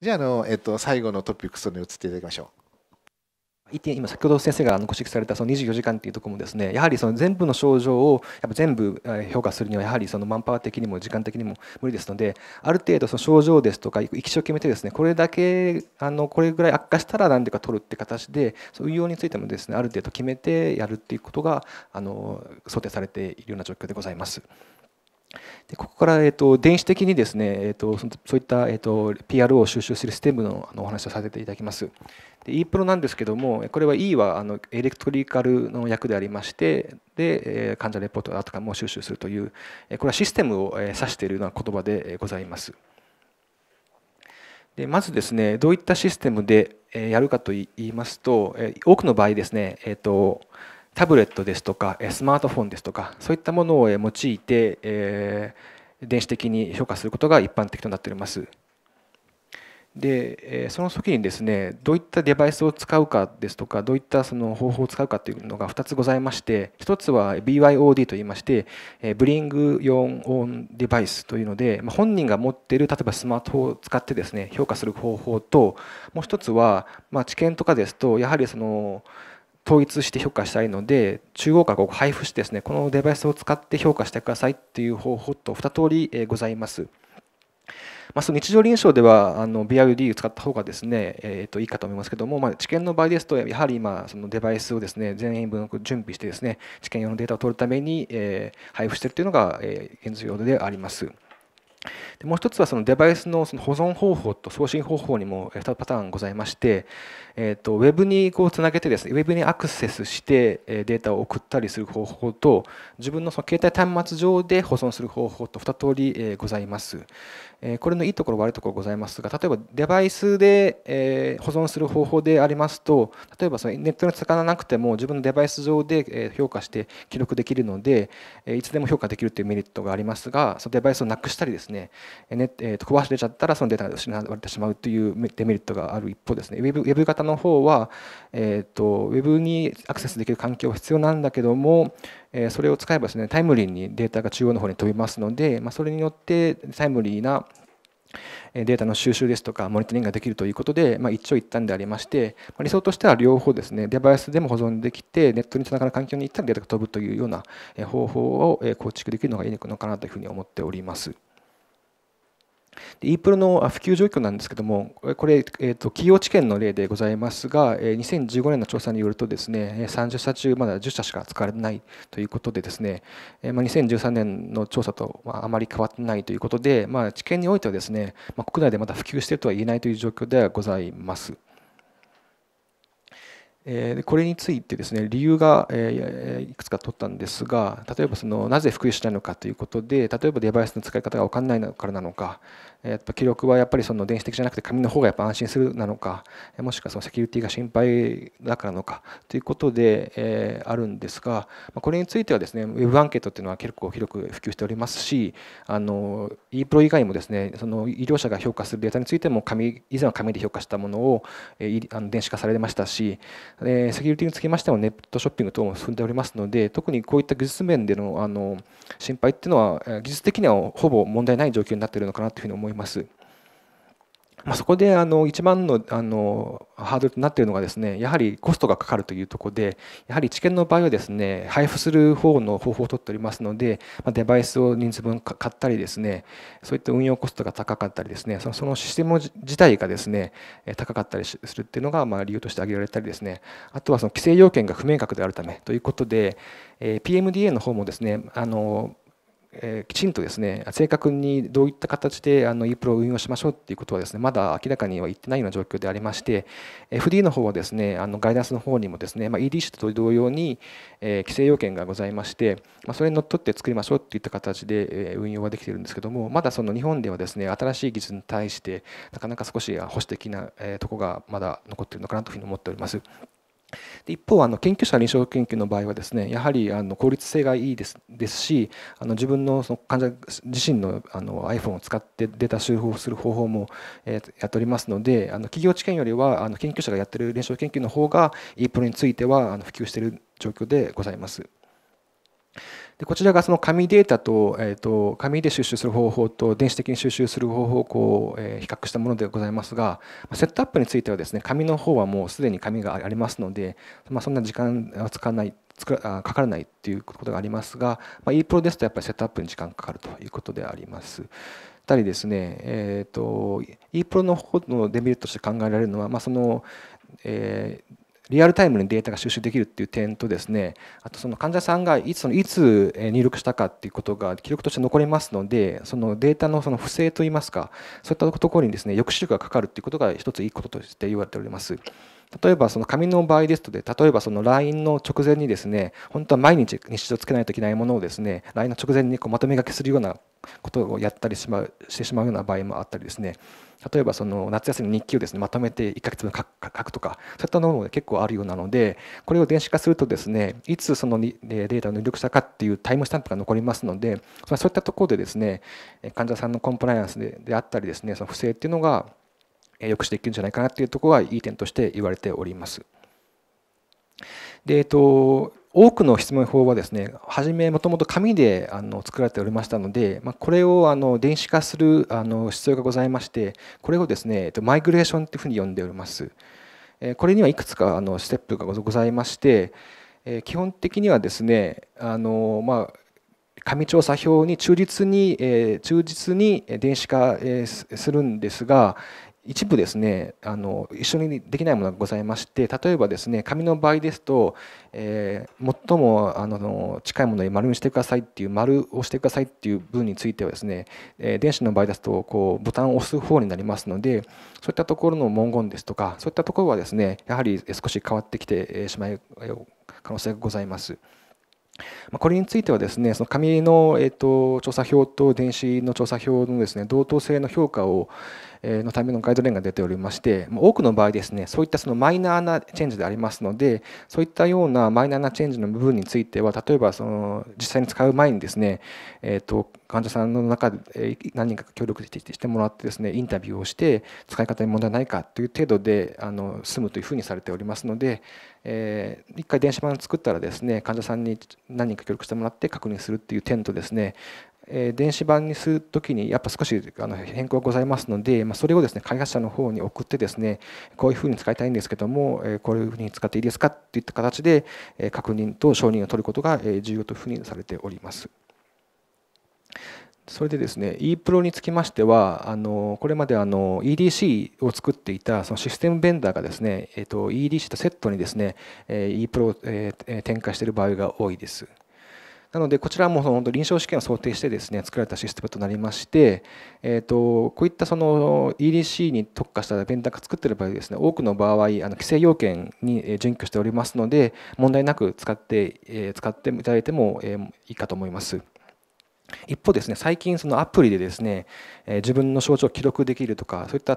じゃあの、えっと、最後のトピックスに移っていただきましょう。一点今先ほど先生がご指摘されたその24時間っていうところもですねやはりその全部の症状をやっぱ全部評価するにはやはりそのマンパワー的にも時間的にも無理ですのである程度その症状ですとか域所を決めてですねこれだけあのこれぐらい悪化したら何でか取るって形でそ運用についてもですねある程度決めてやるっていうことがあの想定されているような状況でございます。でここから、えーと、電子的にですね、えーと、そういった、えーと、PRO を収集するステムのお話をさせていただきます。で ePro なんですけども、これは E はあのエレクトリカルの役でありまして、で患者レポートだとかも収集するという、これはシステムを指しているような言葉でございます。でまずですね、どういったシステムでやるかといいますと、多くの場合ですね、えーとタブレットですとかスマートフォンですとかそういったものを用いて、え電子的に評価することが一般的となっております。でその時にですねどういったデバイスを使うかですとかどういったその方法を使うかというのが2つございまして1つは BYOD といいましてブリング Your Own Device というので本人が持っている例えばスマートフォンを使ってですね評価する方法ともう1つは、まあ、知見とかですとやはりその統一して評価したいので中央から配布してですねこのデバイスを使って評価してくださいっていう方法と2通りございます。まあ、その日常臨床ではあの BRD を使った方がですね、えー、といいかと思いますけども、まあ、治験の場合ですとやはり今そのデバイスをですね全員分準備してですね治験用のデータを取るために、え配布しているというのが、え現状であります。でもう一つはそのデバイスのその保存方法と送信方法にも2パターンございまして、えー、とウェブにこうつなげてですねウェブにアクセスしてデータを送ったりする方法と自分のその携帯端末上で保存する方法と2通りございます。これのいいところ悪いところございますが例えばデバイスで保存する方法でありますと例えばそのネットに使わなくても自分のデバイス上で評価して記録できるのでいつでも評価できるというメリットがありますがそのデバイスをなくしたりですねねえ壊しれちゃったらそのデータが失われてしまうというデメリットがある一方ですねウェブウェブ型の方は、えーと、ウェブにアクセスできる環境は必要なんだけどもえそれを使えばですねタイムリーにデータが中央の方に飛びますので、まあ、それによってタイムリーなデータの収集ですとかモニタリングができるということで、まあ、一長一短でありまして理想としては両方ですねデバイスでも保存できてネットにつながる環境に行ったらデータが飛ぶというような方法を構築できるのがいいのかなというふうに思っております。E プロの普及状況なんですけども、これ、えー、と企業知見の例でございますが、2015年の調査によるとですね、30社中まだ10社しか使われないということでですね、まあ2013年の調査とあまり変わってないということで、まあ、知見においてはですね、まあ国内でまだ普及しているとは言えないという状況ではございます。これについてですね理由がいくつか取ったんですが例えばそのなぜ服用しないのかということで例えばデバイスの使い方が分からないからなのかやっぱ記録はやっぱりその電子的じゃなくて紙の方がやっぱ安心するなのかもしくはそのセキュリティが心配だからなのかということで、えあるんですがこれについてはですねウェブアンケートっていうのは結構広く普及しておりますしあの ePro 以外もですねその医療者が評価するデータについても紙以前は紙で評価したものを、えあの電子化されましたし、えセキュリティにつきましてもネットショッピング等も進んでおりますので特にこういった技術面でのあの心配っていうのは技術的にはほぼ問題ない状況になっているのかなというふうに思います。思います。まあ、そこであの一番のあのハードルとなっているのがですねやはりコストがかかるというところでやはり治験の場合はですね配布する方の方法を取っておりますので、ま、デバイスを人数分買ったりですねそういった運用コストが高かったりですねそのシステム自体がですね高かったりするっていうのがまあ理由として挙げられたりですねあとはその規制要件が不明確であるためということで PMDA の方もですねあのえきちんとですね正確にどういった形であの ePro を運用しましょうということはですねまだ明らかには言ってないような状況でありまして FD の方はですねあのガイダンスの方にもですね、ま、EDC と同様に、え規制要件がございまして、ま、それにのっとって作りましょうといった形で、え運用はできているんですけどもまだその日本ではですね新しい技術に対してなかなか少し保守的な、えところがまだ残っているのかなというふうに思っております。一方あの研究者臨床研究の場合はですねやはりあの効率性がいいですですしあの自分のその患者自身のあの iPhone を使ってデータ収集する方法も、えー、やっておりますのであの企業知見よりはあの研究者がやっている臨床研究の方が e プロについてはあの普及している状況でございます。でこちらがその紙データと,、えー、と紙で収集する方法と電子的に収集する方法をこう、えー、比較したものでございますがセットアップについてはですね紙の方はもうすでに紙がありますので、まあ、そんな時間は使わないかからないということがありますが、まあ、ePro ですとやっぱりセットアップに時間かかるということであります。たりですね、えーと、ePro の方のデメリットとして考えられるのは、まあ、その、えー、リアルタイムにデータが収集できるっていう点とですねあとその患者さんがいつそのいつ入力したかっていうことが記録として残りますのでそのデータのその不正といいますかそういったところにですね抑止力がかかるっていうことが一ついいこととして言われております。例えばその紙の場合ですとで例えばその LINE の直前にですね本当は毎日日常つけないといけないものをですね LINE の直前にこうまとめ書きするようなことをやったりしまうしてしまうような場合もあったりですね例えばその夏休みの日記をですねまとめて1ヶ月分書くとかそういったものが結構あるようなのでこれを電子化するとですねいつそのデータを入力したかっていうタイムスタンプが残りますのでそういったところでですね患者さんのコンプライアンスであったりですねその不正っていうのが抑止できるんじゃないかなっていうところはいい点として言われております。でえっと多くの質問法はですね初めもともと紙であの作られておりましたので、まあ、これをあの電子化するあの必要がございましてこれをですねマイグレーションというふうに呼んでおります。これにはいくつかあのステップがございまして基本的にはですねあのまあ紙調査票に忠実に忠実に電子化するんですが一部ですねあの一緒にできないものがございまして例えばですね紙の場合ですと、えー、最もあの近いものに丸にしてくださいっていう丸をしてくださいっていう文についてはですね、えー、電子の場合ですとこうボタンを押す方になりますのでそういったところの文言ですとかそういったところはですねやはり少し変わってきてしまう可能性がございます。これについてはですね、その紙の、えー、と調査票と電子の調査票のですね同等性の評価を、のためのガイドラインが出ておりまして多くの場合ですねそういったそのマイナーなチェンジでありますのでそういったようなマイナーなチェンジの部分については例えばその実際に使う前にですね、えー、と患者さんの中で何人か協力してもらってですねインタビューをして使い方に問題ないかという程度であの済むというふうにされておりますので、えー、1回電子版を作ったらですね患者さんに何人か協力してもらって確認するっていう点とですね電子版にするときにやっぱ少し変更がございますので、まそれをですね開発者の方に送ってですねこういうふうに使いたいんですけども、こういうふうに使っていいですかといった形で確認と承認を取ることが重要というふうにされております。それでですね ePro につきましてはあのこれまであの EDC を作っていたそのシステムベンダーがですね、えー、と EDC とセットにですね ePro を展開している場合が多いです。なので、こちらも本当臨床試験を想定してですね作られたシステムとなりまして、えーと、こういったその EDC に特化したベンダーが作っている場合ですね多くの場合あの規制要件に準拠しておりますので問題なく使って、え、使っていただいても、え、いいかと思います。一方ですね最近そのアプリでですね自分の症状を記録できるとかそういったア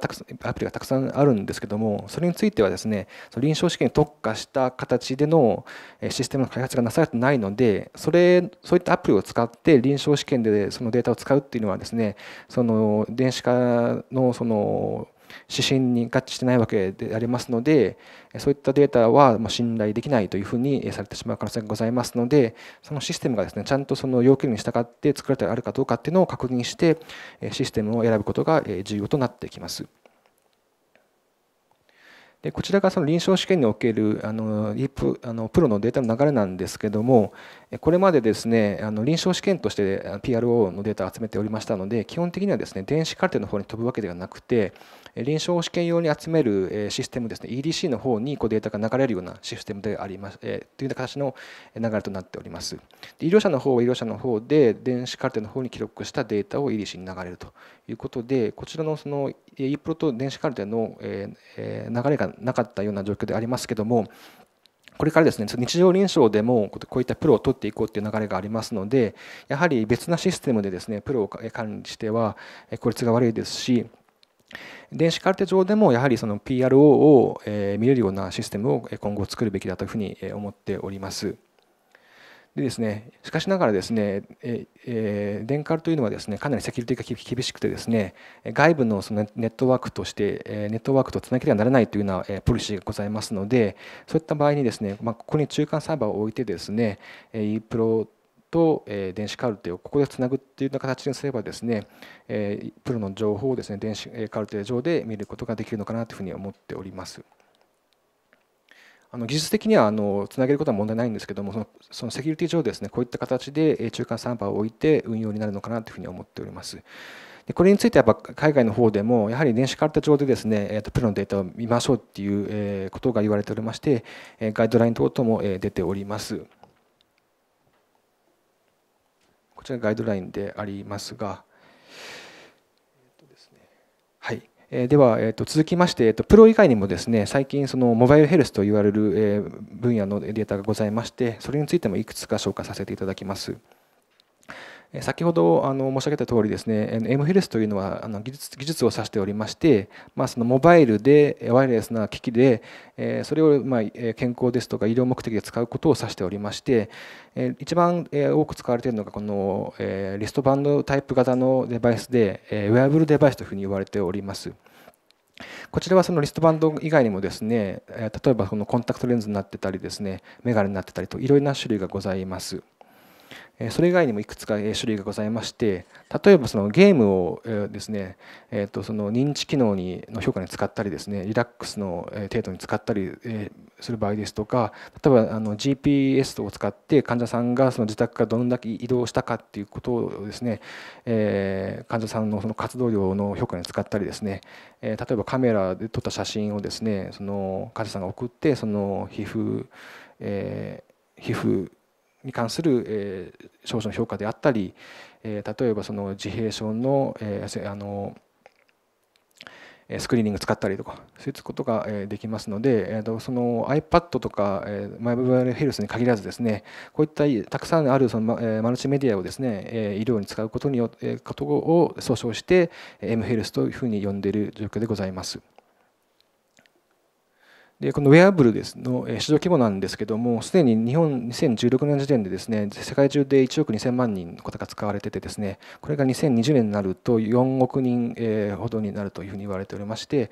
プリがたくさんあるんですけどもそれについてはですね臨床試験に特化した形でのシステムの開発がなされてないのでそれそういったアプリを使って臨床試験でそのデータを使うっていうのはですねその電子化のその指針に合致してないわけでありますのでそういったデータは信頼できないというふうにされてしまう可能性がございますのでそのシステムがですねちゃんとその要求に従って作られてあるかどうかっていうのを確認してシステムを選ぶことが重要となってきます。でこちらがその臨床試験におけるあのディープあのプロのデータの流れなんですけどもこれまでですねあの臨床試験として PRO のデータを集めておりましたので基本的にはですね電子カルテの方に飛ぶわけではなくて臨床試験用に集めるシステムですね。EDC の方にこうデータが流れるようなシステムであります、えという形の流れとなっております。医療者の方は医療者の方で電子カルテの方に記録したデータを EDC に流れるということでこちらのその ePro と電子カルテの流れがなかったような状況でありますけどもこれからですね日常臨床でもこういったプロを取っていこうという流れがありますのでやはり別なシステムでですねプロを管理しては効率が悪いですし電子カルテ上でもやはりその PRO を見れるようなシステムを今後作るべきだというふうに思っております。でですね、しかしながらですね、ええ電カルというのはですね、かなりセキュリティが厳しくてですね、外部のそのネットワークとして、ネットワークとつなげてはならないというようなポリシーがございますので、そういった場合にですね、まあ、ここに中間サーバーを置いてですね、ePro と、電子カルテをここでつなぐっていうような形にすればですね、プロの情報をですね電子カルテ上で見ることができるのかなというふうに思っております。あの技術的にはあのつなげることは問題ないんですけどもそのそのセキュリティ上ですねこういった形で中間サーバーを置いて運用になるのかなというふうに思っております。でこれについてはやっぱ海外の方でもやはり電子カルテ上でですね、えー、とプロのデータを見ましょうっていう、ことが言われておりまして、ガイドライン等々も、出ております。こちらガイドラインでありますが、はい。では、えー、と続きまして、えー、とプロ以外にもですね最近そのモバイルヘルスと言われる、え分野のデータがございましてそれについてもいくつか紹介させていただきます。先ほどあの申し上げた通りですね M ヘルスというのはあの技術技術を指しておりまして、まあ、そのモバイルでワイヤレスな機器でそれをまあ健康ですとか医療目的で使うことを指しておりまして一番多く使われているのがこのリストバンドタイプ型のデバイスでウェアブルデバイスというふうに言われております。こちらはそのリストバンド以外にもですね例えばこのコンタクトレンズになってたりですねメガネになってたりといろいろな種類がございます。それ以外にもいくつか種類がございまして例えばそのゲームをですね、えー、とその認知機能にの評価に使ったりですねリラックスの程度に使ったりする場合ですとか例えばあの GPS を使って患者さんがその自宅からどんだけ移動したかっていうことをですね、え患者さんのその活動量の評価に使ったりですね、え例えばカメラで撮った写真をですねその患者さんが送ってその皮膚、え皮膚に関する、えー、症状の評価であったり、例えばその自閉症の,、あのスクリーニング使ったりとかそういうことができますので、その iPad とかマイブバイルヘルスに限らずですねこういったたくさんあるそのマルチメディアをですね医療に使うことによってことを総称して M ヘルスというふうに呼んでいる状況でございます。でこのウェアブルですの市場規模なんですけども、すでに日本2016年時点でですね世界中で1億2000万人の方が使われててですねこれが2020年になると4億人ほどになるというふうに言われておりまして、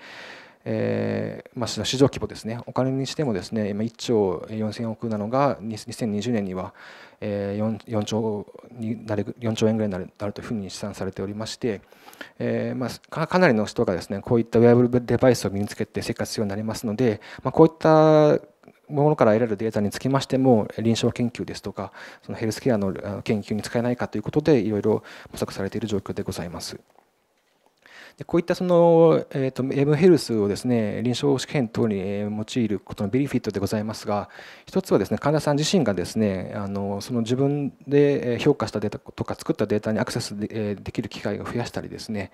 えーまあ、市場規模ですね、お金にしてもですね今1兆4000億なのが2020年には 4, 4兆になる4兆円ぐらいになるなるというふうに試算されておりまして、えーまあ、かなりの人がですねこういったウェアブルデバイスを身につけて生活するようになりますので、まあ、こういったものから得られるデータにつきましても臨床研究ですとかそのヘルスケアの研究に使えないかということでいろいろ模索されている状況でございます。でこういったその、えーと、M ヘルスをですね臨床試験等に用いることのベリフィットでございますが一つはですね患者さん自身がですねあのその自分で評価したデータとか作ったデータにアクセスでできる機会を増やしたりですね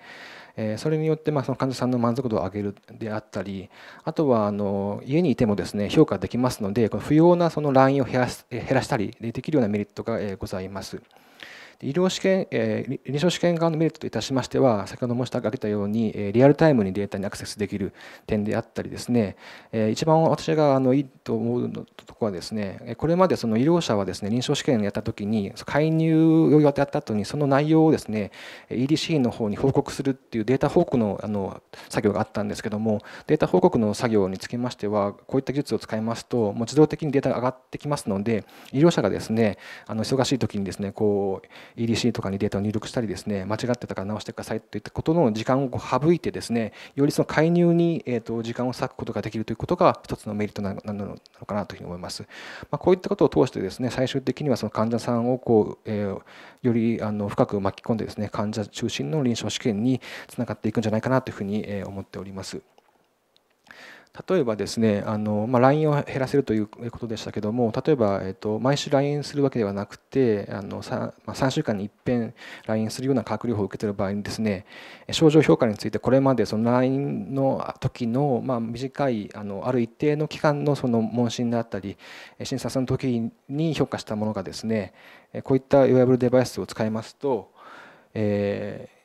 それによってまあその患者さんの満足度を上げるであったりあとはあの家にいてもですね評価できますのでこの不要なそのラインを減ら減らしたりできるようなメリットがございます。医療試験、えー、臨床試験側のメリットといたしましては、先ほど申し上げたように、リアルタイムにデータにアクセスできる点であったりですね、一番私があのいいと思うところはですね、これまでその医療者はですね、臨床試験をやったときに、介入をやった後に、その内容をですね、EDC の方に報告するっていうデータ報告のあの作業があったんですけども、データ報告の作業につきましては、こういった技術を使いますと、もう自動的にデータが上がってきますので、医療者がですね、あの忙しい時にですね、こう EDC とかにデータを入力したりですね間違ってたから直してくださいといったことの時間を省いてですねよりその介入に、時間を割くことができるということが一つのメリットなのかなというふうに思います。まあ、こういったことを通してですね最終的にはその患者さんをこう、えー、よりあの深く巻き込んでですね患者中心の臨床試験につながっていくんじゃないかなというふうに思っております。例えばですねあの、まあ、LINE を減らせるということでしたけども例えば、えーと、毎週 LINE するわけではなくてあの 3,、まあ、3週間にいっぺん LINE するような化学療法を受けている場合にですね症状評価についてこれまでその LINE の時の、まあ、短いあのある一定の期間のその問診であったり診察の時に評価したものがですねこういったウェアブルデバイスを使いますと、えー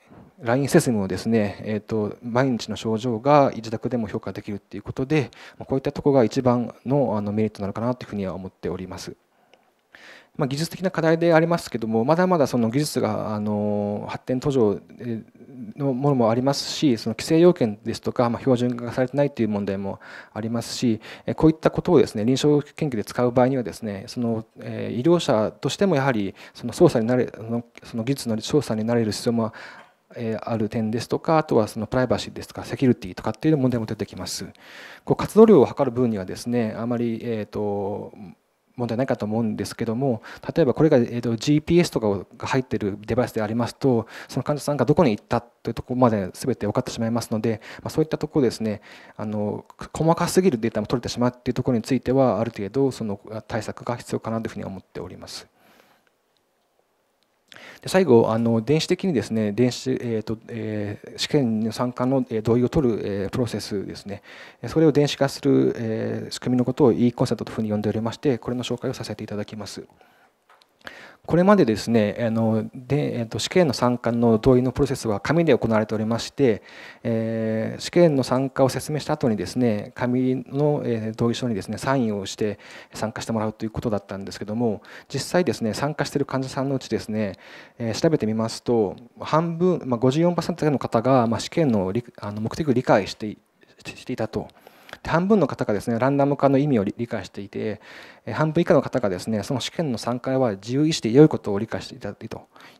LINE セスムをですね、えーと、毎日の症状が自宅でも評価できるということでこういったところが一番のあのメリットなのかなというふうには思っております。まあ、技術的な課題でありますけどもまだまだその技術があの発展途上のものもありますしその規制要件ですとか、まあ、標準化されてないという問題もありますしこういったことをですね臨床研究で使う場合にはですねそのえ医療者としてもやはりその操作になれその技術の操作になれる必要もある点ですとかあとはそのプライバシーですとかセキュリティとかっていう問題も出てきます。こう活動量を測る分にはですねあまり、えーと問題ないかと思うんですけども例えばこれが、えー、と GPS とかが入ってるデバイスでありますとその患者さんがどこに行ったというところまで全て分かってしまいますので、まあ、そういったところですねあの細かすぎるデータも取れてしまうというところについてはある程度その対策が必要かなというふうに思っております。で最後あの電子的にですね電子、えーとえー、試験の参加の同意を取る、えー、プロセスですねそれを電子化する、えー、仕組みのことを e コンセントというふうに呼んでおりましてこれの紹介をさせていただきます。これまでですねあので、えー、と試験の参加の同意のプロセスは紙で行われておりまして、えー、試験の参加を説明した後にですね紙の、同意書にですねサインをして参加してもらうということだったんですけども実際ですね参加している患者さんのうちですね、えー、調べてみますと半分、まあ、54%の方が、まあ、試験のあの目的を理解してしていたと。半分の方がですねランダム化の意味を理解していて半分以下の方がですねその試験の参加は自由意志で良いことを理解していたとい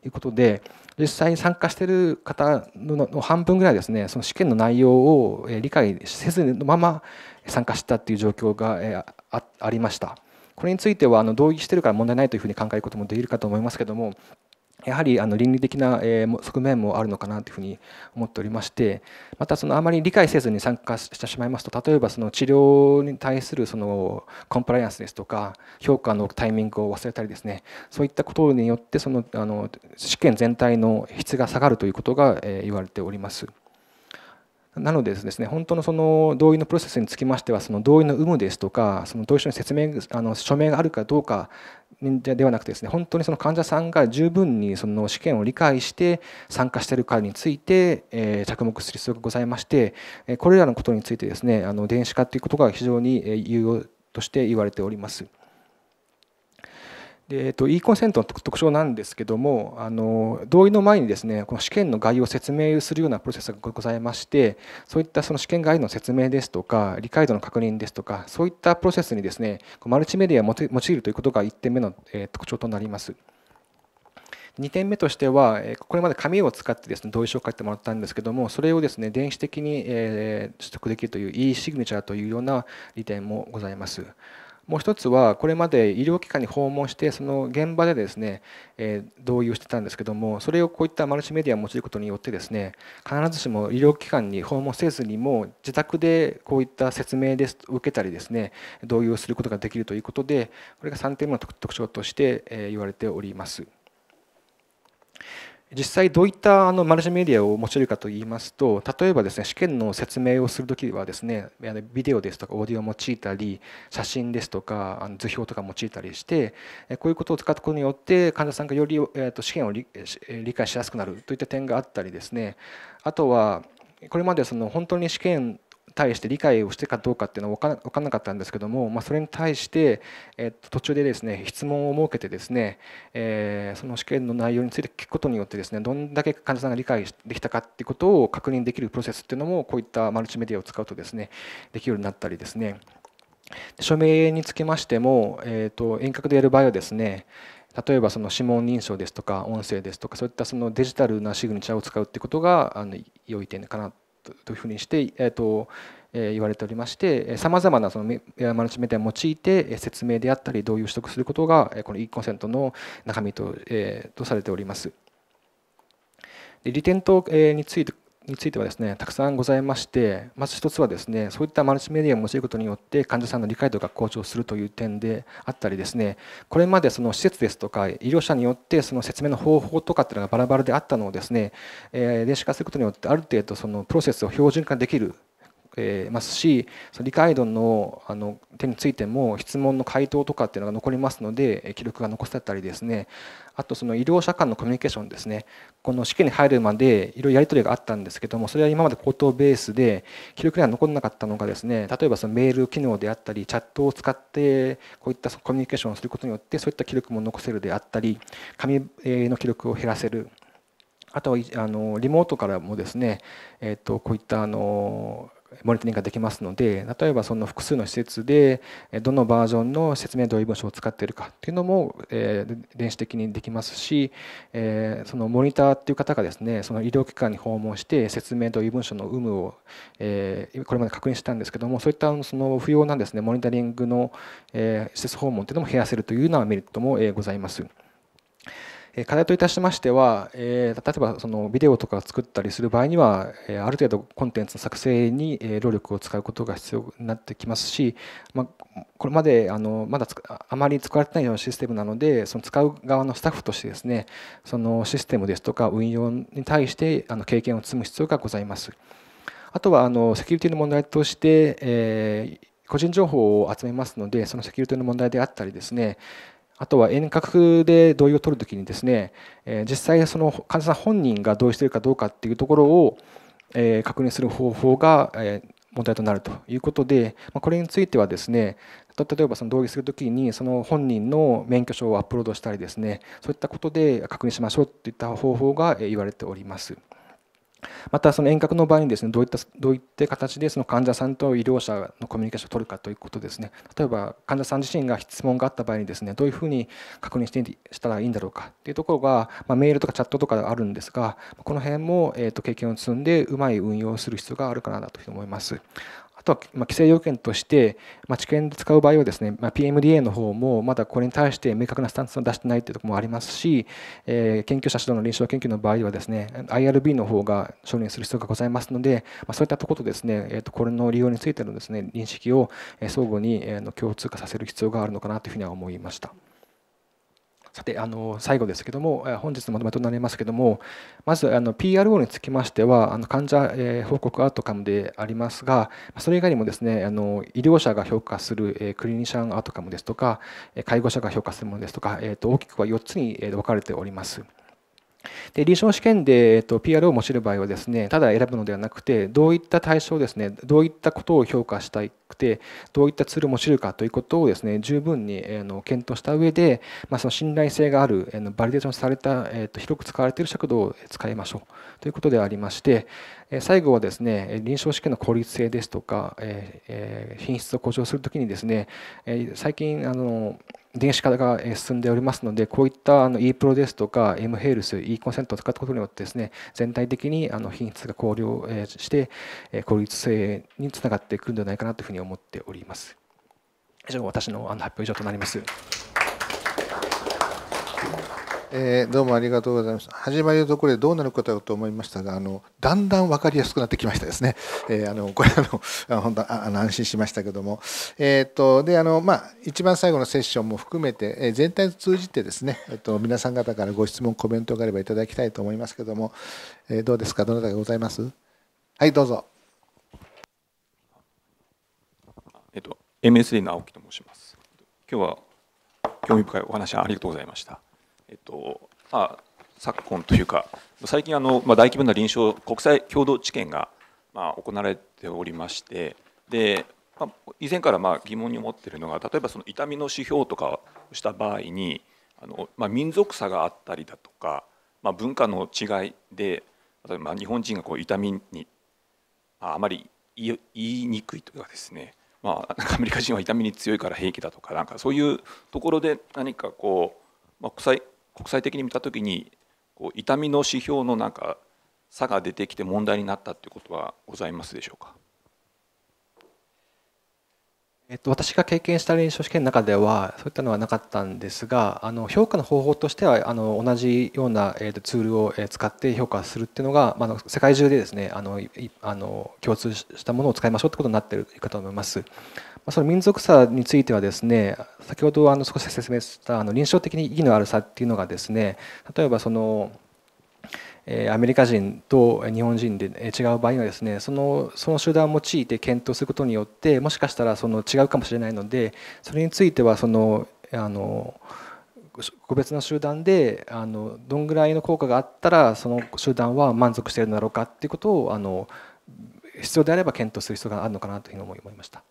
うことで実際に参加している方の半分ぐらいですねその試験の内容を理解せずのまま参加したという状況がありました。これについては同意しているから問題ないというふうに考えることもできるかと思いますけどもやはりあの倫理的な側面もあるのかなというふうに思っておりましてまたそのあまり理解せずに参加してしまいますと例えばその治療に対するそのコンプライアンスですとか評価のタイミングを忘れたりですねそういったことによってそのあの試験全体の質が下がるということが言われております。なのでですね本当のその同意のプロセスにつきましてはその同意の有無ですとかその同意書に説明あの署名があるかどうかではなくてですね本当にその患者さんが十分にその試験を理解して参加しているかについて、え着目する必要がございましてこれらのことについてですねあの電子化ということが非常に有用として言われております。でえっと、e コンセントの特徴なんですけどもあの同意の前にですねこの試験の概要を説明するようなプロセスがございましてそういったその試験概要の説明ですとか理解度の確認ですとかそういったプロセスにですねマルチメディアを用いるということが1点目の特徴となります。2点目としては、これまで紙を使ってですね同意書を書いてもらったんですけども、それをですね電子的に取得できるという e シグネチャーというような利点もございます。もう一つはこれまで医療機関に訪問してその現場でですね、え同意をしてたんですけどもそれをこういったマルチメディアを用いることによってですね必ずしも医療機関に訪問せずにも自宅でこういった説明ですを受けたりですね同意をすることができるということでこれが3点目の特徴として言われております。実際どういったあのマルチメディアを用いるかといいますと例えばですね試験の説明をするときはですねビデオですとかオーディオを用いたり写真ですとか図表とか用いたりしてこういうことを使うことによって患者さんがより試験を理解しやすくなるといった点があったりですね。あとはこれまでその本当に試験対して理解をしてかどうかっていうのは分からなかったんですけども、まあ、それに対して、えっと、途中でですね質問を設けてですね、えー、その試験の内容について聞くことによってですねどんだけ患者さんが理解できたかっていうことを確認できるプロセスっていうのもこういったマルチメディアを使うとですねできるようになったりですね。署名につきましても、えーと、遠隔でやる場合はですね例えばその指紋認証ですとか音声ですとかそういったそのデジタルなシグネチャーを使うってことがあの良い点かなというふうにして、えーとえー、言われておりましてさまざまなそのマルチメディアを用いて説明であったり同意を取得することがこの e コンセントの中身と,、えー、とされております。で利点と、えー、についてについてはですねたくさんございましてまず一つはですねそういったマルチメディアを用いることによって患者さんの理解度が向上するという点であったりですねこれまでその施設ですとか医療者によってその説明の方法とかっていうのがバラバラであったのをですね、え電子化することによってある程度そのプロセスを標準化できるえますし理解度のあの点についても質問の回答とかっていうのが残りますので記録が残せたりですね。あとその医療者間のコミュニケーションですね。この試験に入るまでいろいろやり取りがあったんですけどもそれは今まで口頭ベースで記録には残らなかったのがですね例えばそのメール機能であったりチャットを使ってこういったコミュニケーションをすることによってそういった記録も残せるであったり紙の記録を減らせる。あとはあのリモートからもですね、えー、とこういったあのモニタリングができますので例えばその複数の施設でどのバージョンの説明同意文書を使っているかっていうのも電子的にできますしそのモニターっていう方がですねその医療機関に訪問して説明同意文書の有無をこれまで確認したんですけどもそういったその不要なですねモニタリングの施設訪問っていうのも減らせるというようなメリットもございます。課題といたしましては、え例えばそのビデオとかを作ったりする場合には、えある程度コンテンツの作成に労力を使うことが必要になってきますし、まこれまであのまだあまり使われてないようなシステムなのでその使う側のスタッフとしてですねそのシステムですとか運用に対してあの経験を積む必要がございます。あとはあのセキュリティの問題として、え個人情報を集めますのでそのセキュリティの問題であったりですねあとは遠隔で同意を取るときにですね、実際その患者さん本人が同意しているかどうかっていうところを確認する方法が問題となるということで、これについてはですね、例えばその同意するときにその本人の免許証をアップロードしたりですね、そういったことで確認しましょうといった方法が言われております。またその遠隔の場合にですねどういったどういった形でその患者さんと医療者のコミュニケーションを取るかということですね例えば患者さん自身が質問があった場合にですねどういうふうに確認してしたらいいんだろうかというところが、まあ、メールとかチャットとかあるんですがこの辺も、えー、と経験を積んでうまい運用をする必要があるかなというふうに思います。あとは、ま規制要件として、ま治験で使う場合はですね、ま PMDA の方もまだこれに対して明確なスタンスを出してないというところもありますし、え研究者主導の臨床研究の場合はですね IRB の方が承認する必要がございますので、まそういったところとですね、えー、とこれの利用についてのですね認識を相互に共通化させる必要があるのかなというふうには思いました。さてあの最後ですけども本日のまとめとなりますけどもまずあの PRO につきましてはあの患者報告アウトカムでありますがそれ以外にもですねあの医療者が評価するクリニシャンアウトカムですとか介護者が評価するものですとか、えー、と大きくは4つに分かれております。で臨床試験で、えっと、PR を用いる場合はですねただ選ぶのではなくてどういった対象ですねどういったことを評価したいくてどういったツールを用いるかということをですね十分に、検討した上で、まあ、その信頼性がある、バリデーションされた、広く使われている尺度を使いましょうということでありまして最後はですね臨床試験の効率性ですとか、品質を向上するときにですね最近あの電子化が進んでおりますので、こういったあの ePro ですとか M ヘルス、e コンセントを使ったことによってですね、全体的にあの品質が向上して効率性につながっていくんではないかなというふうに思っております。以上、私の発表以上となります。えー、どうもありがとうございます。始まりのところでどうなることかと思いましたが、あのだんだん分かりやすくなってきましたですね。えー、あのこれあの本当あの安心しましたけども、えー、っとであのまあ一番最後のセッションも含めて、えー、全体を通じてですね、えっと皆さん方からご質問コメントがあればいただきたいと思いますけども、えー、どうですか？どなたがございます？はいどうぞ。えっと MSD の青木と申します。今日は興味深いお話ありがとうございました。えっとまあ、昨今というか最近あの、まあ、大規模な臨床国際共同治験が、まあ、行われておりましてで、まあ、以前からまあ疑問に思っているのが例えばその痛みの指標とかをした場合にあの、まあ、民族差があったりだとか、まあ、文化の違いで例えば日本人がこう痛みにあまり言いにくいとかですねまあ、アメリカ人は痛みに強いから平気だとかなんかそういうところで何かこう、まあ、国際国際的に見た時にこう痛みの指標のなんか差が出てきて問題になったということはございますでしょうか？えっと、私が経験した臨床試験の中ではそういったのはなかったんですがあの評価の方法としてはあの同じような、えー、ツールを使って評価するっていうのが、まあ、世界中でですねあのあの共通したものを使いましょうってことになっているかと思います。その民族差についてはですね先ほどあの少し説明したあの臨床的に意義のある差っていうのがですね例えばそのアメリカ人と日本人で違う場合にはですねそのその集団を用いて検討することによってもしかしたらその違うかもしれないのでそれについてはそのあの個別の集団であのどんぐらいの効果があったらその集団は満足しているんだろうかっていうことをあの必要であれば検討する必要があるのかなというふうに思いました。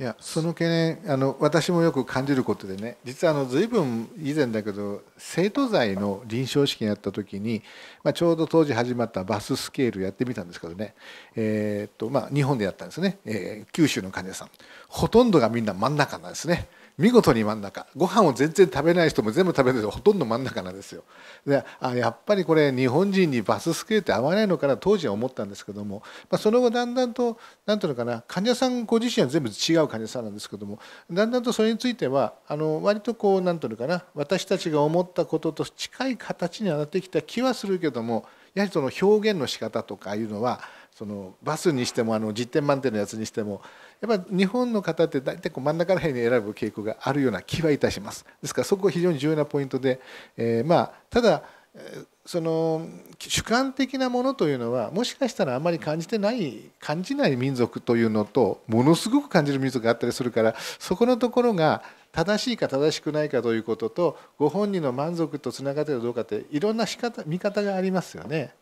いやその懸念あの私もよく感じることでね実はあの随分以前だけど生徒罪の臨床試験やった時に、まあ、ちょうど当時始まったバススケールやってみたんですけどね、えー、っとまあ、日本でやったんですね、えー、九州の患者さん。ほとんどがみんな真ん中なんですね。見事に真ん中。ご飯を全然食べない人も全部食べる。人ほとんど真ん中なんですよ。であやっぱりこれ日本人にバススケールって合わないのかな？当時は思ったんですけども、まあ、その後だんだんと何ていうのかな？患者さんご自身は全部違う患者さんなんですけども。だんだんとそれについてはあの割とこう何ていうのかな？私たちが思ったことと近い形にはなってきた気はするけどもやはりその表現の仕方とかいうのはそのバスにしてもあの10点満点のやつにしてもやっぱ日本の方って大体こう真ん中ら辺に選ぶ傾向があるような気はいたします。ですからそこが非常に重要なポイントで、えー、まあただその主観的なものというのはもしかしたらあまり感じてない感じない民族というのとものすごく感じる民族があったりするからそこのところが正しいか正しくないかということとご本人の満足とつながっているかどうかっていろんな仕方見方がありますよね。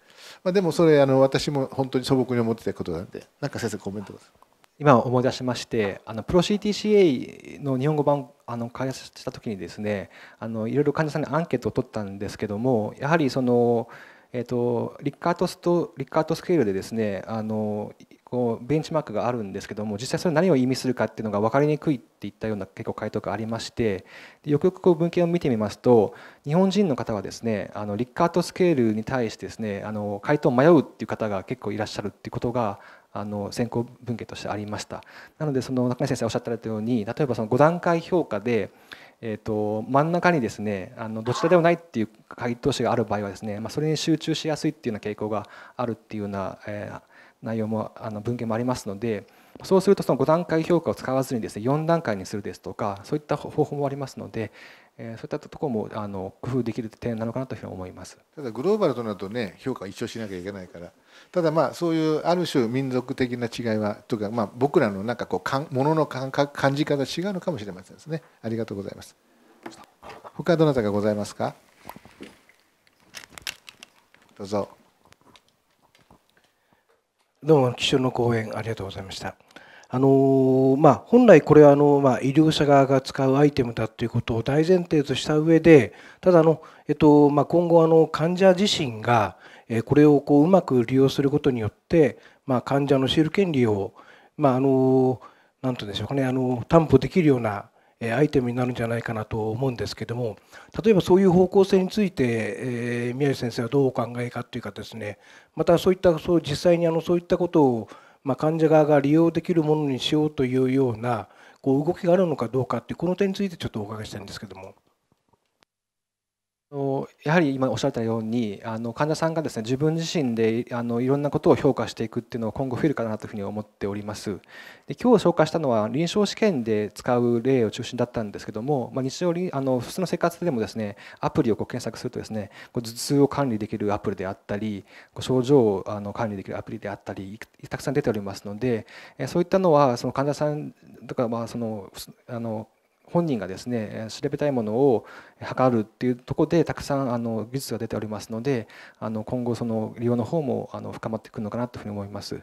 まあ、でもそれあの私も本当に素朴に思ってたことなんでなんか先生コメントください。今思い出しましてあのプロ CTCA の日本語版あの開発した時にですねあのいろいろ患者さんにアンケートを取ったんですけどもやはりその、えーと、リッカートスとリッカートスケールでですねあのこうベンチマークがあるんですけども実際それ何を意味するかっていうのが分かりにくいっていったような結構回答がありましてよくよくこう文献を見てみますと日本人の方はですねあのリッカートスケールに対してですねあの回答を迷うっていう方が結構いらっしゃるっていうことがあの先行文献としてありました。なのでその中西先生おっしゃったように例えばその5段階評価でえーと、真ん中にですねあのどちらでもないっていう回答詞がある場合はですね、まあ、それに集中しやすいっていうような傾向があるっていうような、え、内容もあの文献もありますのでそうするとその5段階評価を使わずにですね4段階にするですとかそういった方法もありますので、えー、そういったところもあの工夫できる点なのかなというふうに思います。ただグローバルとなるとね評価は一緒しなきゃいけないから。ただまあそういうある種民族的な違いはとかまあ僕らのなんかこうかんものの感覚感じ方違うのかもしれませんですね。ありがとうございます。他どなたがございますか？どうぞ。どうも気象の講演ありがとうございましたあのまあ、本来これはあの、まあ、医療者側が使うアイテムだということを大前提とした上でただあの、えっとまあ、今後あの患者自身がこれをこううまく利用することによって、まあ、患者の知る権利を、まあ、あのなんとでしょうかねあの担保できるようなアイテムになるんじゃないかなと思うんですけども例えばそういう方向性について、えー、宮地先生はどうお考えかというかですねまたそういったそう実際にあのそういったことをまあ、患者側が利用できるものにしようというようなこう動きがあるのかどうかってこの点についてちょっとお伺いしたいんですけども。やはり今おっしゃったようにあの患者さんがですね自分自身であのいろんなことを評価していくっていうのは今後増えるかなというふうに思っております。で今日紹介したのは臨床試験で使う例を中心だったんですけども、まあ、日常にあの普通の生活でもですねアプリをこう検索するとですねこう頭痛を管理できるアプリであったりこう症状をあの管理できるアプリであったりたくさん出ておりますのでそういったのはその患者さんとかまあそのあの本人がですね調べたいものを測るっていうとこでたくさんあの技術が出ておりますのであの今後その利用の方もあの深まってくるのかなというふうに思います。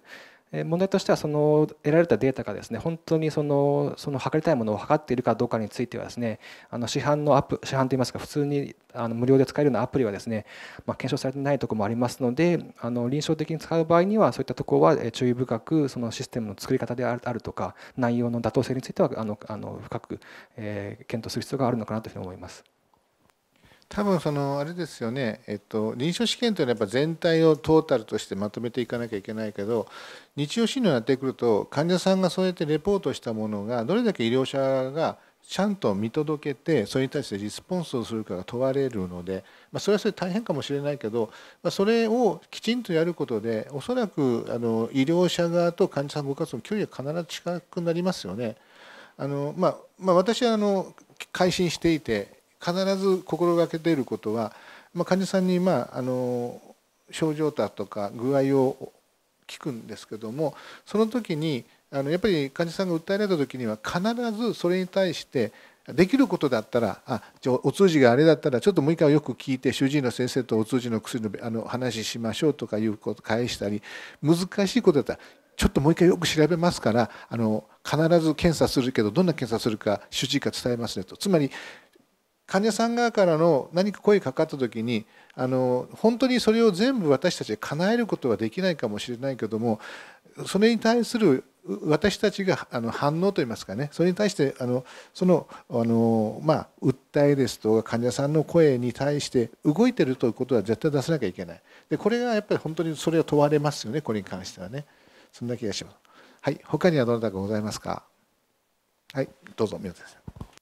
問題としてはその得られたデータがですね本当にそのその測りたいものを測っているかどうかについてはですねあの市販のアップ市販といいますか普通にあの無料で使えるようなアプリはですね、まあ、検証されてないところもありますのであの臨床的に使う場合にはそういったところは注意深くそのシステムの作り方であるとか内容の妥当性についてはあのあの深く、え、検討する必要があるのかなというふうに思います。多分そのあれですよね、えっと、臨床試験というのはやっぱ全体をトータルとしてまとめていかなきゃいけないけど日常診療になってくると患者さんがそうやってレポートしたものがどれだけ医療者がちゃんと見届けてそれに対してリスポンスをするかが問われるので、まあ、それはそれ大変かもしれないけど、まあ、それをきちんとやることでおそらくあの医療者側と患者さんご家族の距離が必ず近くなりますよね。あのまあまあ、私はあの改心していて必ず心がけていることはまあ、患者さんに、まあ、あの症状だとか具合を聞くんですけどもその時にあのやっぱり患者さんが訴えられた時には必ずそれに対してできることだったらあじゃあお通じがあれだったらちょっともう一回よく聞いて主治医の先生とお通じの薬のあの話しましょうとかいうこと返したり難しいことだったらちょっともう一回よく調べますからあの必ず検査するけどどんな検査するか主治医か伝えますねと。つまり患者さん側からの何か声かかった時にあの本当にそれを全部私たちが叶えることはできないかもしれないけどもそれに対する私たちがあの反応といいますかねそれに対してあのそのあの、まあ、訴えですとか患者さんの声に対して動いているということは絶対出さなきゃいけない。でこれがやっぱり本当にそれを問われますよねこれに関してはね。そんな気がします。はい他にはどなたかございますか？はいどうぞ宮田先生。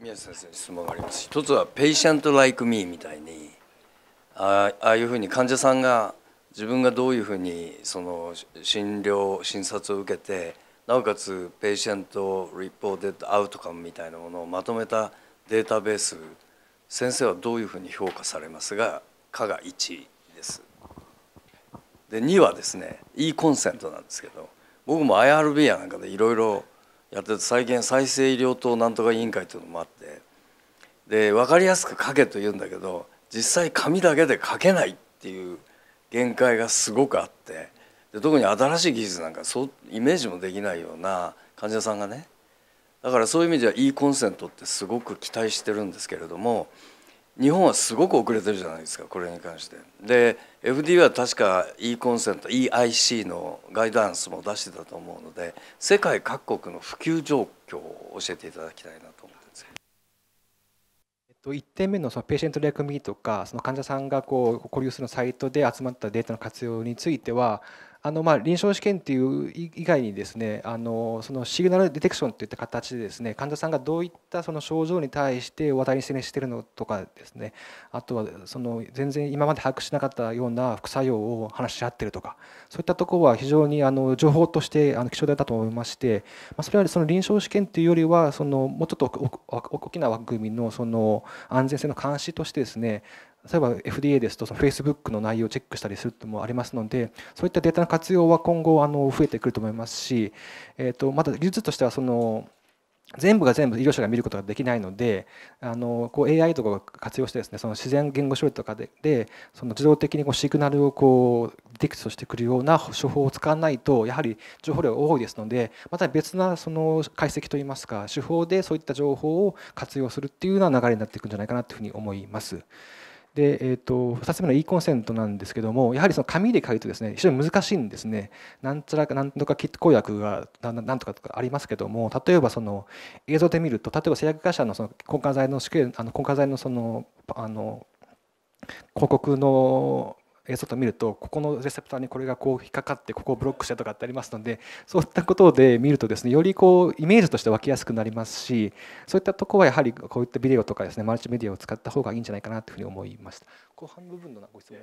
宮路先生に質問があります一つは「ペイシャント・ライク・ミー」みたいにああいうふうに患者さんが自分がどういうふうにその診療診察を受けてなおかつ patient reported outcome みたいなものをまとめたデータベース先生はどういうふうに評価されますが「か」が1です。で2はですね E コンセントなんですけど僕も IRB やなんかでいろいろやってて最近再生医療等なんとか委員会というのもあって。で分かりやすく書けと言うんだけど実際紙だけで書けないっていう限界がすごくあって。で特に新しい技術なんかそうイメージもできないような患者さんがね。だからそういう意味ではいいコンセントってすごく期待してるんですけれども日本はすごく遅れてるじゃないですかこれに関して。で FDA は確か e コンセント EIC のガイダンスも出してたと思うので世界各国の普及状況を教えていただきたいなと思ってます。1点目のそのペーシェントレコミーとかその患者さんがこう交流するサイトで集まったデータの活用についてはあのまあ臨床試験っていう以外にですねあのそのシグナルディテクションといった形でですね患者さんがどういったその症状に対して話題にしているのとかですねあとはその全然今まで把握しなかったような副作用を話し合っているとかそういったところは非常にあの情報としてあの貴重だったと思いまして、まあ、それはその臨床試験というよりはそのもうちょっと大きな枠組みのその安全性の監視としてですね例えば FDA ですとその Facebook の内容をチェックしたりするともありますのでそういったデータの活用は今後あの増えてくると思いますし、えー、とまた技術としてはその全部が全部医療者が見ることができないのであのこう AI とかを活用してですねその自然言語処理とかででその自動的にこうシグナルをこうディクトしてくるような処方を使わないとやはり情報量が多いですのでまた別なその解析といいますか手法でそういった情報を活用するっていうような流れになっていくんじゃないかなというふうに思います。で、えーと、2つ目の e コンセントなんですけどもやはりその紙で書くとですね非常に難しいんですね。なんちゃらかなんとかキット公約がなんとかとかありますけども例えばその映像で見ると例えば製薬会社のその根幹剤の試験あの根幹剤のそのあの広告の映像と見るとここのレセプターにこれがこう引っかかってここをブロックしてとかってありますのでそういったことで見るとですねよりこうイメージとして湧きやすくなりますしそういったところはやはりこういったビデオとかですねマルチメディアを使った方がいいんじゃないかなというふうに思いました。後半部分のご質問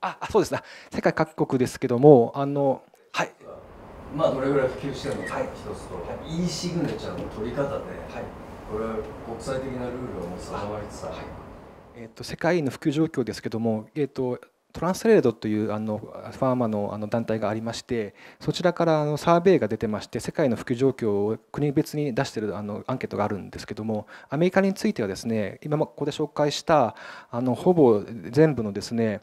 あそうです。ね世界各国ですけどもあのはい。まあどれぐらい普及してるのか。一つと、はい、e シグネチャーの取り方で、はい、これは国際的なルールはもう定まりつつある、はいえーと、世界の普及状況ですけども、えーと、トランスレードというあのファーマのあの団体がありましてそちらからあのサーベイが出てまして世界の普及状況を国別に出しているあのアンケートがあるんですけどもアメリカについてはですね今ここで紹介したあのほぼ全部のですね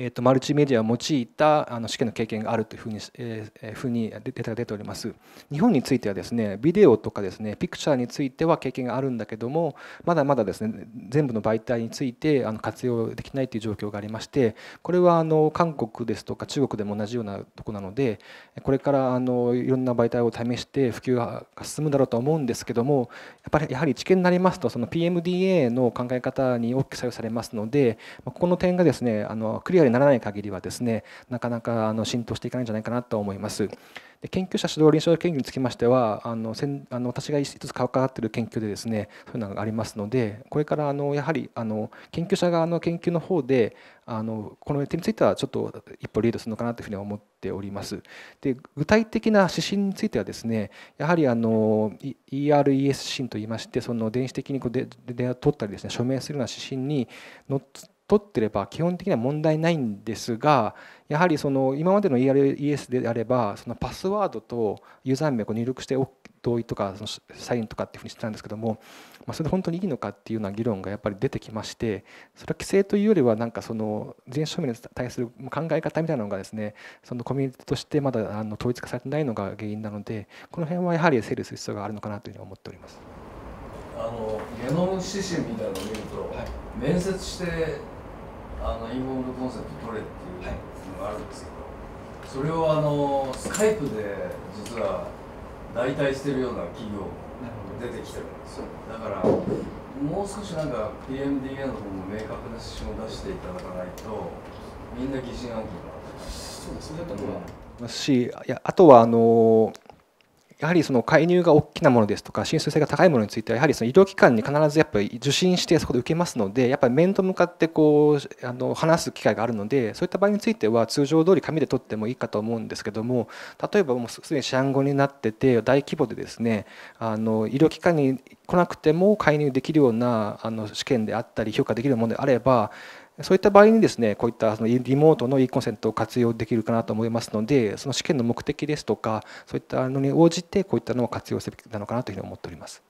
えーと、マルチメディアを用いたあの試験の経験があるというふうに,、えー、ふうにデータが出ております。日本についてはですねビデオとかですねピクチャーについては経験があるんだけどもまだまだですね全部の媒体についてあの活用できないという状況がありましてこれはあの韓国ですとか中国でも同じようなとこなのでこれからあのいろんな媒体を試して普及が進むだろうと思うんですけどもやっぱりやはり治験になりますとその PMDA の考え方に大きく左右されますのでここの点がですねあのクリアにならない限りはですねなかなかあの浸透していかないんじゃないかなと思います。で研究者主導臨床研究につきましてはあのせんあの私が一つ関わっている研究でですねそういうのがありますのでこれからあのやはりあの研究者側の研究の方であのこの点についてはちょっと一歩リードするのかなというふうに思っております。で具体的な指針についてはですねやはりあの ERES 指針といいましてその電子的にこう電話取ったりですね署名するような指針にのっ取ってれば基本的には問題ないんですがやはりその今までの ERES であればそのパスワードとユーザー名を入力して同意とかそのサインとかっていうふうにしてたんですけども、まあ、それで本当にいいのかっていうような議論がやっぱり出てきましてそれは規制というよりはなんかその全署名に対する考え方みたいなのがですねそのコミュニティとしてまだあの統一化されてないのが原因なのでこの辺はやはり整理する必要があるのかなというふうに思っております。あのゲノム指針みたいなのを見ると、はい、面接してあのインフォームドコンセプト取れっていうのがあるんですけど、それをあのスカイプで実は代替してるような企業も出てきてるんですよ。だからもう少しなんか PMDA の方も明確な指針を出していただかないとみんな疑心暗鬼になってそうですね。だと思いますしいやあとはあのやはりその介入が大きなものですとか浸水性が高いものについてはやはりその医療機関に必ずやっぱり受診してそこで受けますのでやっぱり面と向かってこうあの話す機会があるのでそういった場合については通常通り紙で取ってもいいかと思うんですけども例えばもうすでに試案後になってて大規模でですねあの医療機関に来なくても介入できるようなあの試験であったり評価できるものであればそういった場合にですねこういったそのリモートの e コンセントを活用できるかなと思いますのでその試験の目的ですとかそういったのに応じてこういったのを活用すべきなのかなというふうに思っております。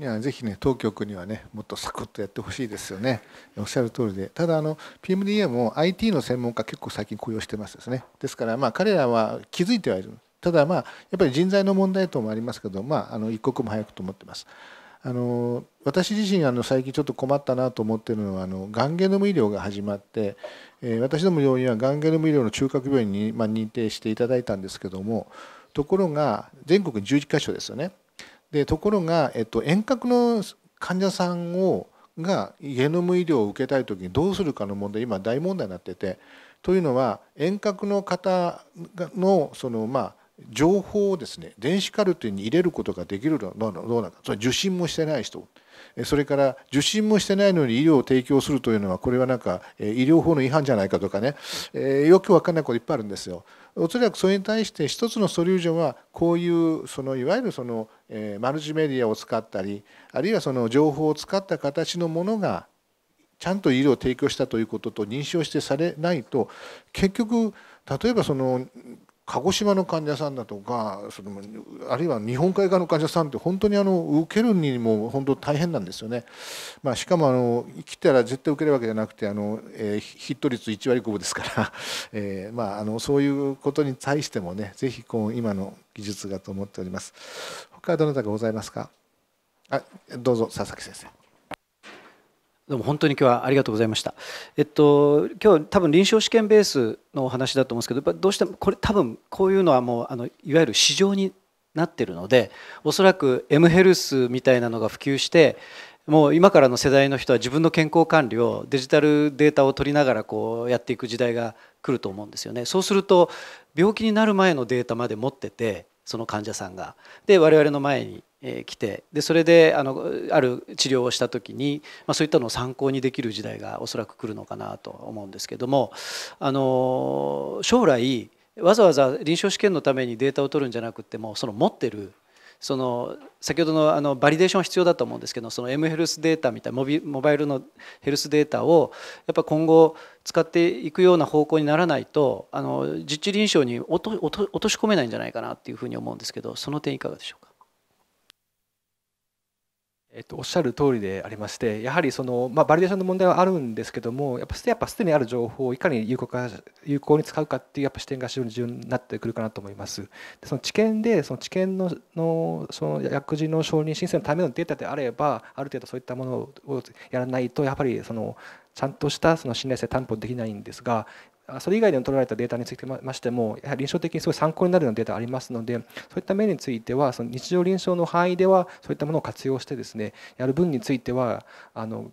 いやぜひね当局にはねもっとサクッとやってほしいですよね。おっしゃる通りで。ただあの PMDA も IT の専門家結構最近雇用してますですね。ですからまあ彼らは気づいてはいる。ただまあやっぱり人材の問題等もありますけどまああの一刻も早くと思ってます。あの私自身あの最近ちょっと困ったなと思ってるのはあのがんゲノム医療が始まって、えー、私ども病院はがんゲノム医療の中核病院に、まあ、認定していただいたんですけどもところが全国に11か所ですよね。でところが、えっと、遠隔の患者さんをがゲノム医療を受けたい時にどうするかの問題今大問題になっててというのは遠隔の方のそのまあ情報をですね電子カルテに入れることができるのはどうなのか。それ受診もしてない人。それから受診もしてないのに医療を提供するというのはこれはなんか医療法の違反じゃないかとかね、え、よく分かんないこといっぱいあるんですよ。おそらくそれに対して一つのソリューションはこういうそのいわゆるその、え、マルチメディアを使ったりあるいはその情報を使った形のものがちゃんと医療を提供したということと認証してされないと結局例えばその鹿児島の患者さんだとかそのあるいは日本海側の患者さんって本当にあの受けるにも本当大変なんですよね。まあ、しかもあの来たら絶対受けるわけじゃなくてあの、えー、ヒット率1割5分ですから、えー、まあ、あのそういうことに対してもねぜひこう今の技術がと思っております。他どなたかございますか？あどうぞ佐々木先生。どうも本当に今日はありがとうございました。えっと今日多分臨床試験ベースのお話だと思うんですけど、やっぱどうしてもこれ多分こういうのはもうあのいわゆる市場になってるので、おそらく M ヘルスみたいなのが普及して。もう今からの世代の人は自分の健康管理をデジタルデータを取りながらこうやっていく時代が来ると思うんですよね。そうすると病気になる前のデータまで持っててその患者さんが。で我々の前に来てでそれであのある治療をした時に、まあ、そういったのを参考にできる時代がおそらく来るのかなと思うんですけどもあの将来わざわざ臨床試験のためにデータを取るんじゃなくてもその持ってるその先ほどのあのバリデーション必要だと思うんですけどその M ヘルスデータみたいなモバイルのヘルスデータをやっぱ今後使っていくような方向にならないとあの実地臨床に落とし込めないんじゃないかなっていうふうに思うんですけどその点いかがでしょうか？えっと、おっしゃる通りでありましてやはりその、まあ、バリデーションの問題はあるんですけどもやっぱやっぱすでにある情報をいかに有効か有効に使うかっていうやっぱ視点が非常に重要になってくるかなと思います。でその治験でその治験ののその薬事の承認申請のためのデータであればある程度そういったものをやらないとやっぱりそのちゃんとしたその信頼性担保できないんですがそれ以外で取られたデータについてましても、やはり臨床的にすごい参考になるようなデータがありますので、そういった面については、その日常臨床の範囲では、そういったものを活用してですね、やる分については、あの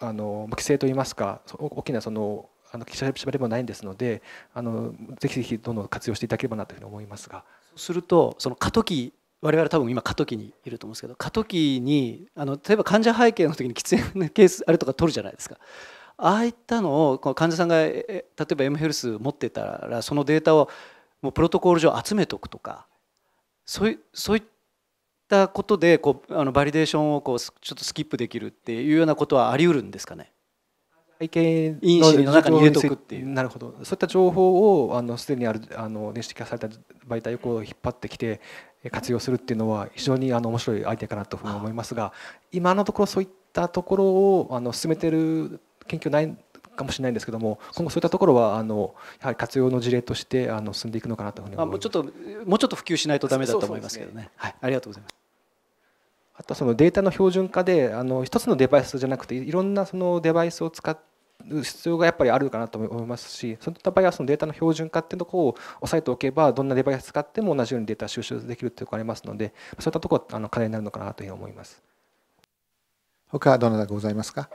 あの規制といいますか、大きなそのあの調べもないんですのであのぜひぜひどんどん活用していただければなというふうに思いますが。そうするとその過渡期我々多分今過渡期にいると思うんですけど過渡期にあの例えば患者背景の時に喫煙のケースあれとか取るじゃないですかああいったのをこの患者さんが例えば M ヘルス持ってたらそのデータをもうプロトコル上集めておくとかそういそういったことでこうあのバリデーションをこうちょっとスキップできるっていうようなことはあり得るんですかね？背景因子の中に入れとくっていうなるほど。そういった情報をあのすでにあるあの電子的化された媒体をこう引っ張ってきて活用するっていうのは非常にあの面白いアイデアかなというふうに思いますが今のところそういったところをあの進めてる研究ないかもしれないんですけども今後そういったところはあのやはり活用の事例としてあの進んでいくのかなというふうに思います。もうちょっともうちょっと普及しないとダメだと思いますけどね。はい、ありがとうございます。あとそのデータの標準化であの一つのデバイスじゃなくていろんなそのデバイスを使う必要がやっぱりあるかなと思いますしそういった場合はそのデータの標準化っていうところを押さえておけばどんなデバイス使っても同じようにデータ収集できるっていうところがありますのでそういったところあの課題になるのかなというふうに思います。他どなたかございますか？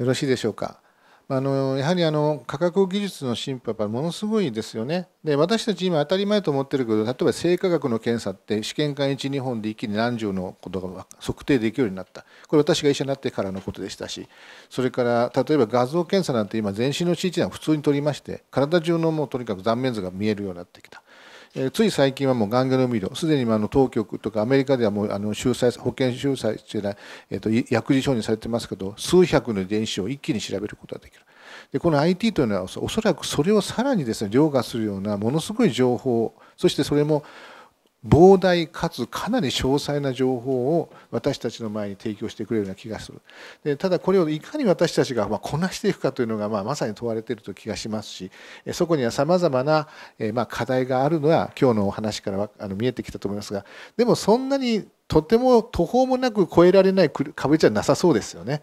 よろしいでしょうか？あのやはりあの科学技術の進歩はものすごいですよね。で私たち今当たり前と思ってるけど例えば生化学の検査って試験管1、2本で一気に何十のことが測定できるようになったこれ私が医者になってからのことでしたしそれから例えば画像検査なんて今全身の CT は普通に取りまして体中のもうとにかく断面図が見えるようになってきた。えー、つい最近はもうガンゲノミドすでにあの当局とかアメリカではもうあの収載保険収載といない、えーと、薬事承認されてますけど数百の遺伝子を一気に調べることができる。でこの IT というのはおそらくそれをさらにですね凌駕するようなものすごい情報そしてそれも膨大かつかなり詳細な情報を私たちの前に提供してくれるような気がするでただこれをいかに私たちがまこなしていくかというのがまあまさに問われていると気がしますしそこにはさまざまな課題があるのは今日のお話からあの見えてきたと思いますがでもそんなにとても途方もなく超えられない壁じゃなさそうですよね。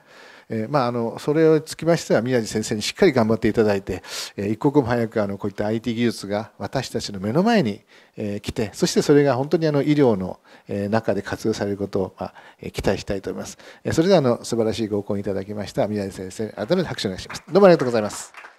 えー、まあ、あのそれをつきましては宮地先生にしっかり頑張っていただいて、えー、一刻も早くあのこういった IT 技術が私たちの目の前に、えー、来てそしてそれが本当にあの医療の、え中で活用されることを、まあえ期待したいと思います。えそれではあの素晴らしいご講演いただきました宮地先生改めて拍手お願いします。どうもありがとうございます。